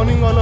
शुरुआत हो गई है गुड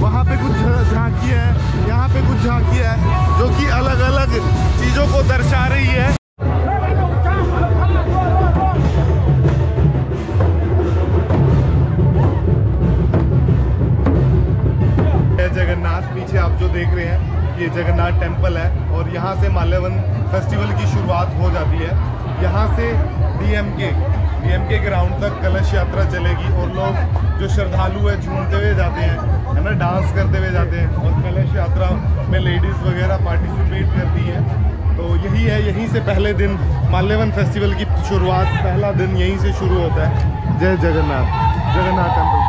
वहाँ पे कुछ झांकी है, यहाँ पे कुछ झांकी है, जो कि अलग अलग चीज़ों को दर्शा रही है। जगन्नाथ, पीछे आप जो देख रहे हैं, ये जगन्नाथ टेंपल है, और यहाँ से माल्यवन फेस्टिवल की शुरुआत हो जाती है। यहाँ से डीएमके डीएम के ग्राउंड तक कलश यात्रा चलेगी और लोग जो श्रद्धालु है, झूमते हुए जाते हैं, है ना, डांस करते हुए जाते हैं और कलश यात्रा में लेडीज़ वगैरह पार्टिसिपेट करती हैं। तो यही है, यहीं से पहले दिन माल्यवन फेस्टिवल की शुरुआत, पहला दिन यहीं से शुरू होता है। जय जगन्नाथ। जगन्नाथ टेंपल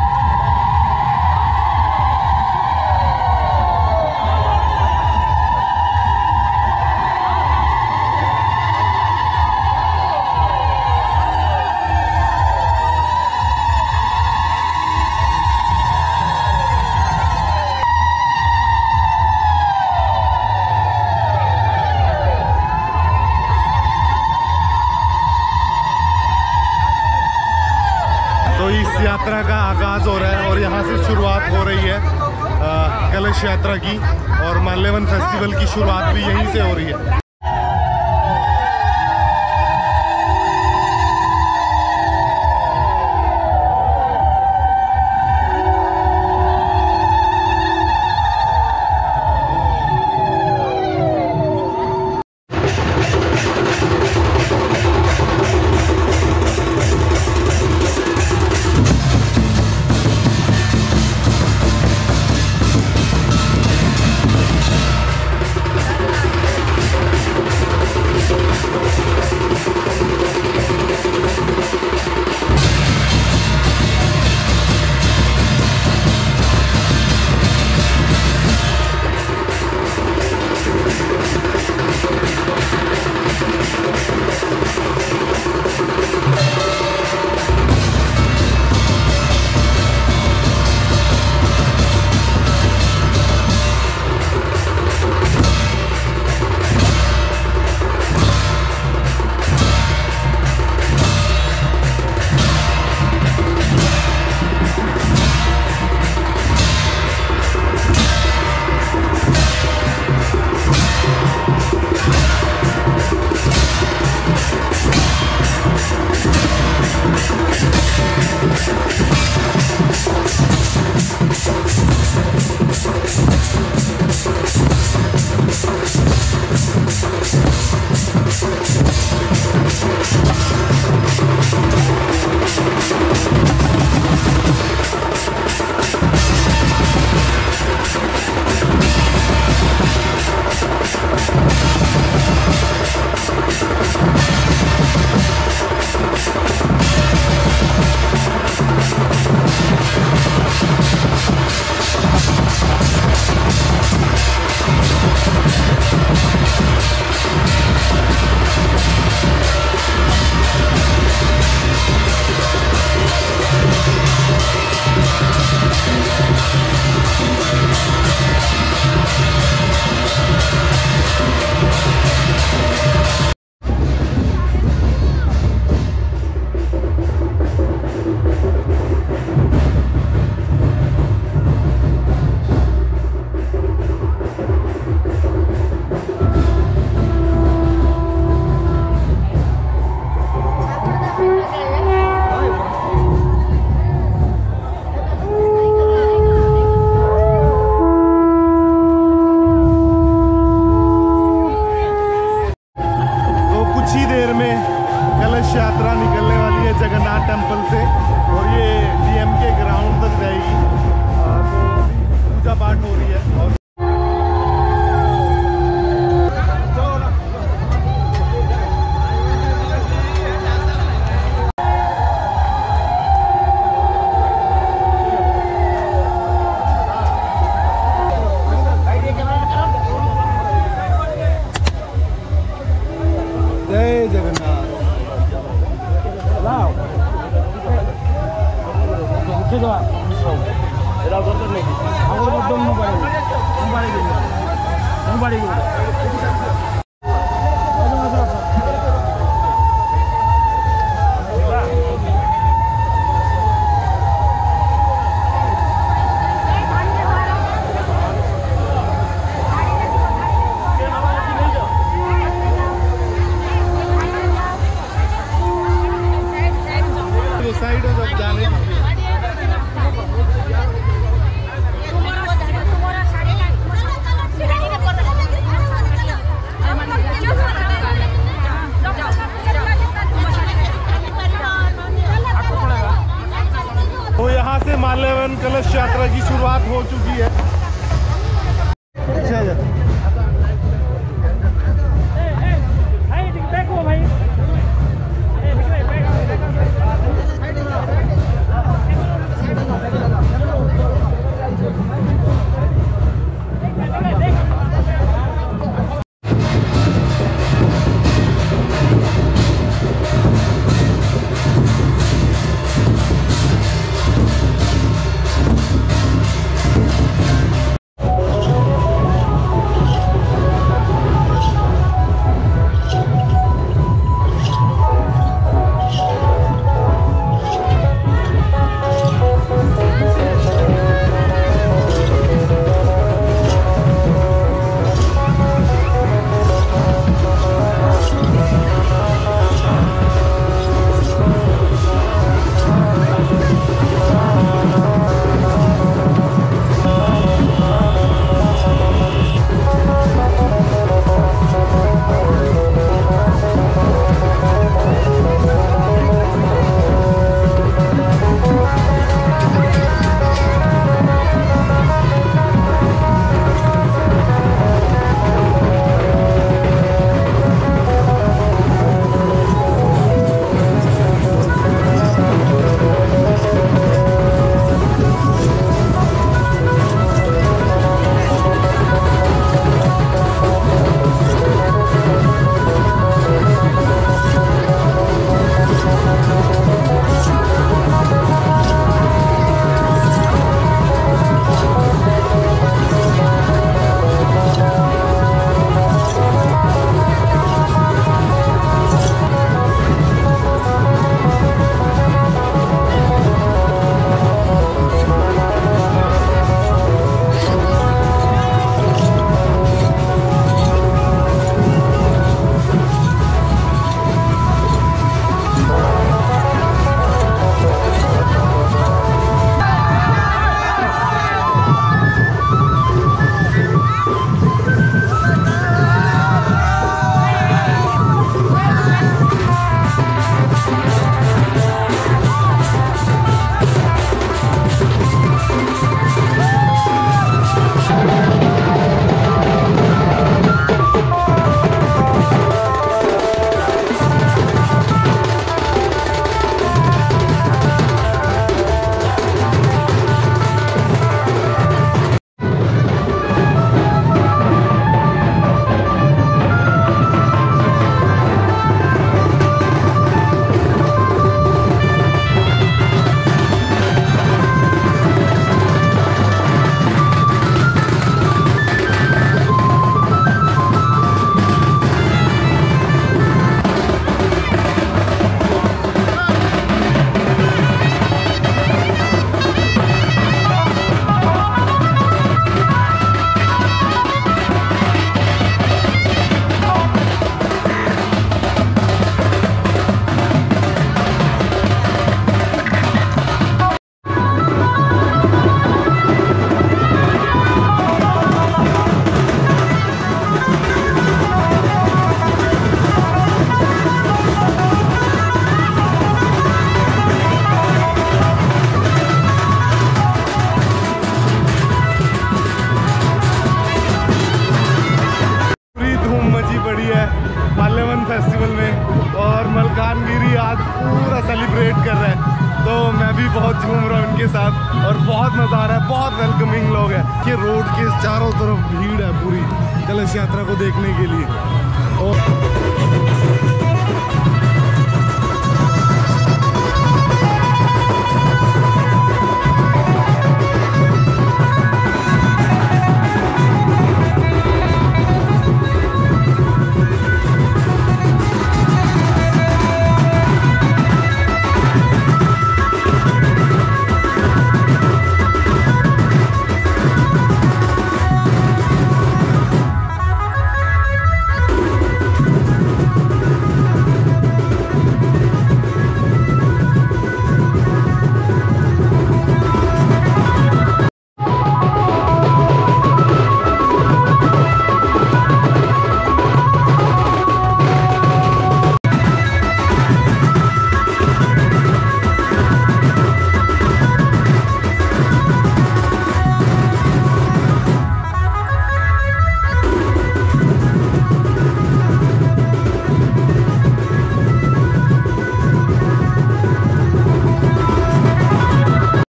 यात्रा की शुरुआत हो चुकी है। मैं भी बहुत झूम रहा हूँ उनके साथ और बहुत मज़ा आ रहा है, बहुत वेलकमिंग लोग है ये रोड के चारों तरफ़ भीड़ है पूरी, कलश यात्रा को देखने के लिए। और